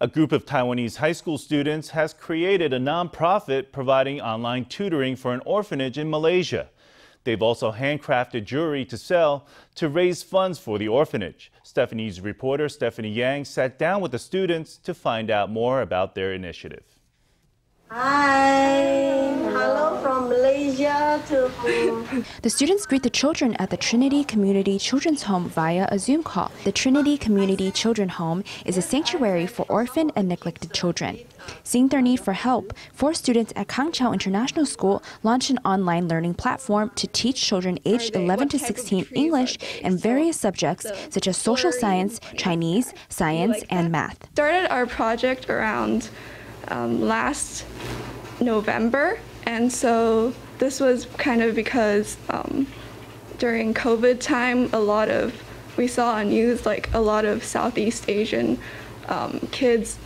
A group of Taiwanese high school students has created a nonprofit providing online tutoring for an orphanage in Malaysia. They've also handcrafted jewelry to sell to raise funds for the orphanage. Stephanie's reporter Stephany Yang sat down with the students to find out more about their initiative. Hi, hello from Malaysia to. the students greet the children at the Trinity Community Children's Home via a Zoom call. The Trinity Community Children's Home is a sanctuary for orphaned and neglected children. Seeing their need for help, four students at Kang Chiao International School launched an online learning platform to teach children aged 11 to 16 English and various subjects such as social science, Chinese, science, and math. Started our project around um, last November, and so this was kind of because um, during COVID time, a lot of we saw on news like a lot of Southeast Asian um, kids,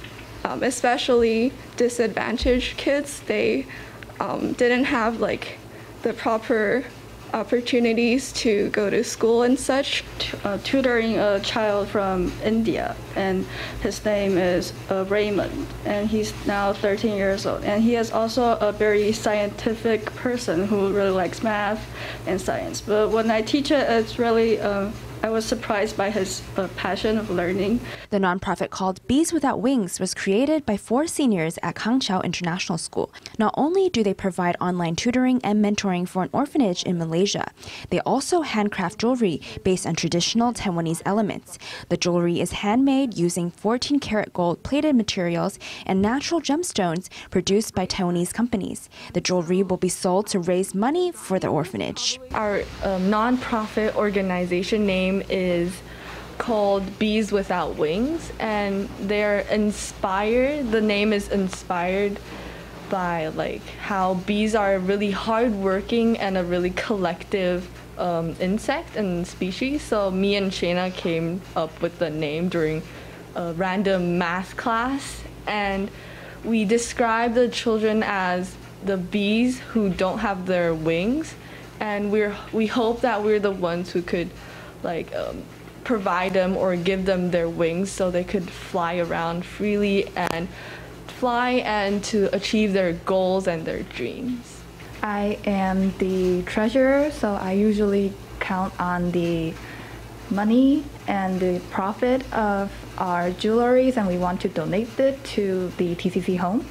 um, especially disadvantaged kids, they um, didn't have like the proper opportunities to go to school and such. Uh, tutoring a child from India, and his name is uh, Raymond, and he's now 13 years old. And he is also a very scientific person who really likes math and science. But when I teach it, it's really uh, I was surprised by his uh, passion of learning. The nonprofit called Bees Without Wings was created by four seniors at Kang Chiao International School. Not only do they provide online tutoring and mentoring for an orphanage in Malaysia, they also handcraft jewelry based on traditional Taiwanese elements. The jewelry is handmade using 14 karat gold plated materials and natural gemstones produced by Taiwanese companies. The jewelry will be sold to raise money for the orphanage. Our um, nonprofit organization name name is called Bees Without Wings, and they're inspired. The name is inspired by like how bees are really hardworking and a really collective um, insect and species. So me and Shayna came up with the name during a random math class, and we describe the children as the bees who don't have their wings, and we're we hope that we're the ones who could like um, provide them or give them their wings so they could fly around freely and fly and to achieve their goals and their dreams. I am the treasurer, so I usually count on the money and the profit of our jewelries and we want to donate it to the TCC home.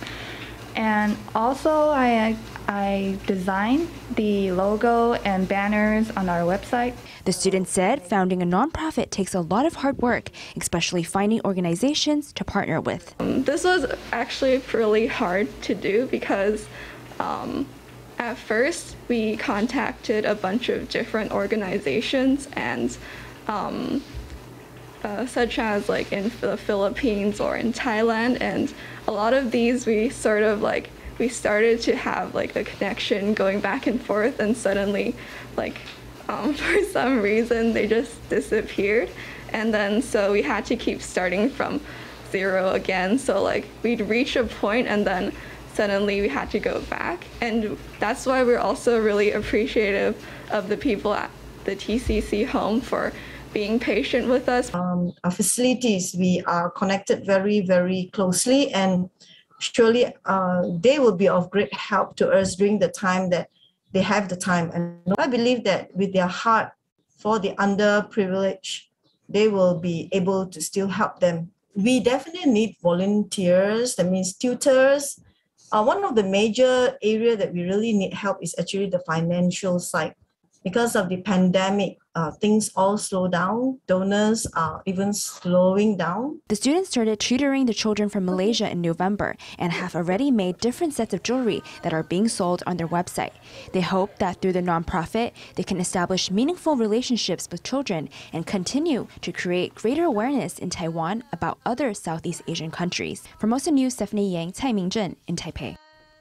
And also I I designed the logo and banners on our website. The student said founding a nonprofit takes a lot of hard work, especially finding organizations to partner with. Um, this was actually really hard to do because um, at first we contacted a bunch of different organizations and um, uh, such as like in the Philippines or in Thailand and a lot of these we sort of like we started to have like a connection going back and forth and suddenly like um, for some reason they just disappeared. And then so we had to keep starting from zero again. So like we'd reach a point and then suddenly we had to go back. And that's why we're also really appreciative of the people at the TCC home for being patient with us. Um, our facilities, we are connected very, very closely and surely uh, they will be of great help to us during the time that they have the time. And I believe that with their heart for the underprivileged, they will be able to still help them. We definitely need volunteers, that means tutors. Uh, one of the major area that we really need help is actually the financial side because of the pandemic, uh, things all slow down. Donors are even slowing down. The students started tutoring the children from Malaysia in November and have already made different sets of jewelry that are being sold on their website. They hope that through the nonprofit, they can establish meaningful relationships with children and continue to create greater awareness in Taiwan about other Southeast Asian countries. Formosa News, Stephany Yang, Cai Mingzhen in Taipei.